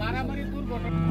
মারামারি দুর্ঘটনা।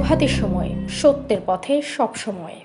প্রভাতের সময় সত্যের পথে সব সময়